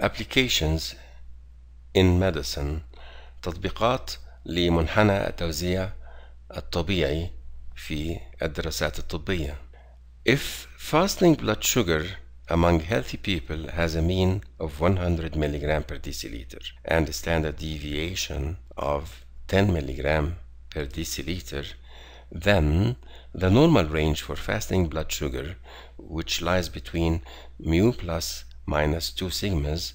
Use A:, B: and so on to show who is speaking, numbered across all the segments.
A: applications in medicine تطبيقات لمنحنى التوزيع الطبيعي في الدراسات الطبية If fasting blood sugar among healthy people has a mean of 100 mg per deciliter and a standard deviation of 10 mg per deciliter, then the normal range for fasting blood sugar, which lies between mu plus minus 2 sigmas,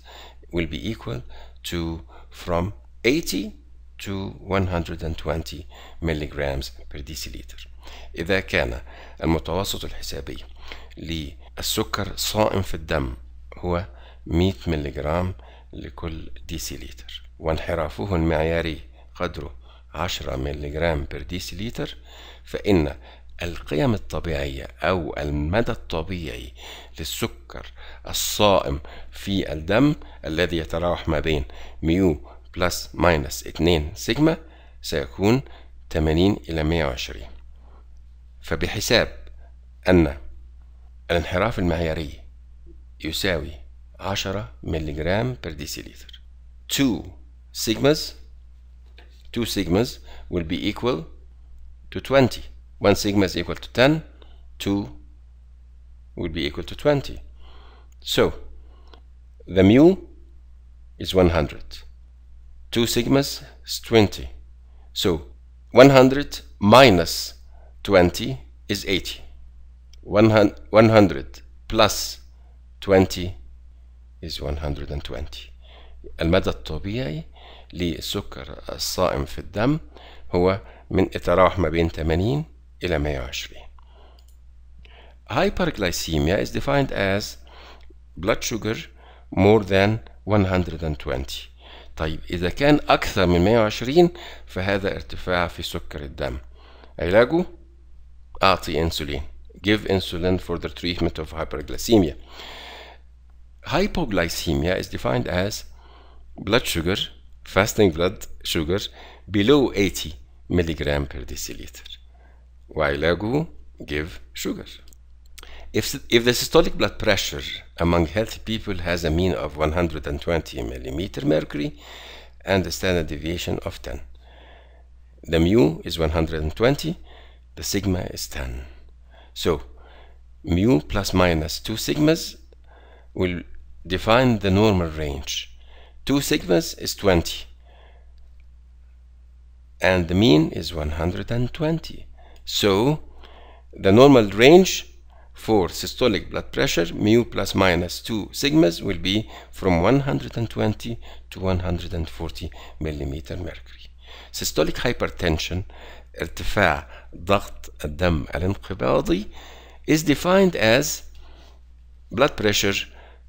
A: will be equal to from 80 to 120 milligrams per deciliter. إذا كان المتوسط الحسابي للسكر صائم في الدم هو 100 ملغرام لكل ديسيليتر وانحرافه المعياري قدره 10 ملغرام بر ديسيليتر فإن القيم الطبيعية أو المدى الطبيعي للسكر الصائم في الدم الذي يتراوح ما بين ميو بلس ماينس 2 سيجما سيكون 80 إلى 120 فبحساب أن الانحراف المعياري يساوي 10 ملغرام بر ديسيليتر 2 sigmas 2 sigmas will be equal to 20 1 sigma is equal to 10 2 will be equal to 20 so the mu is 100 2 sigmas is 20 so 100 minus 20 is 80 100 plus 20 is 120 المدى الطبيعي للسكر الصائم في الدم هو من يتراوح ما بين 80 إلى 120 Hyperglycemia is defined as blood sugar more than 120 طيب إذا كان أكثر من 120 فهذا ارتفاع في سكر الدم علاجه أعطي إنسولين give insulin for the treatment of hyperglycemia hypoglycemia is defined as blood sugar fasting blood sugar below 80 milligram per deciliter while ago give sugars. If, if the systolic blood pressure among healthy people has a mean of 120 millimeter mercury and a standard deviation of 10, the mu is 120, the sigma is 10. So mu plus minus 2 sigmas will define the normal range. 2 sigmas is 20 and the mean is 120. so the normal range for systolic blood pressure mu plus minus 2 sigmas will be from 120 to 140 millimeter mercury systolic hypertension ارتفاع ضغط الدم الانقباضي is defined as blood pressure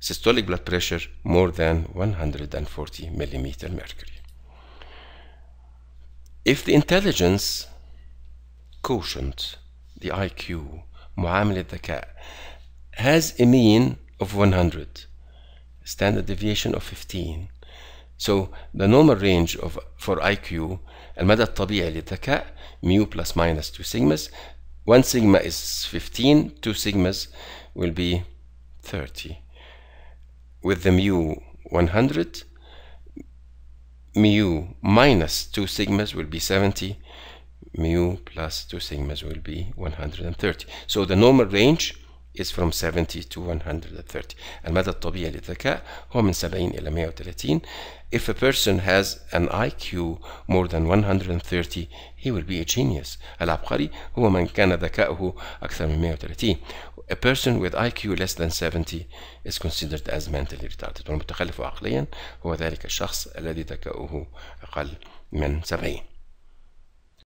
A: systolic blood pressure more than 140 millimeter mercury if the intelligence quotient the IQ معامل الذكاء has a mean of 100 standard deviation of 15 so the normal range of for IQ المدى الطبيعي للذكاء mu plus minus 2 sigmas 1 sigma is 15 2 sigmas will be 30 with the mu 100 mu minus 2 sigmas will be 70 mu plus 2 sigmas will be 130 so the normal range is from 70 to 130 المدى الطبيعي للذكاء هو من 70 إلى 130 if a person has an IQ more than 130 he will be a genius العبقري هو من كان ذكاؤه أكثر من 130 a person with IQ less than 70 is considered as mentally retarded والمتخلف عقليا هو ذلك الشخص الذي ذكاؤه أقل من 70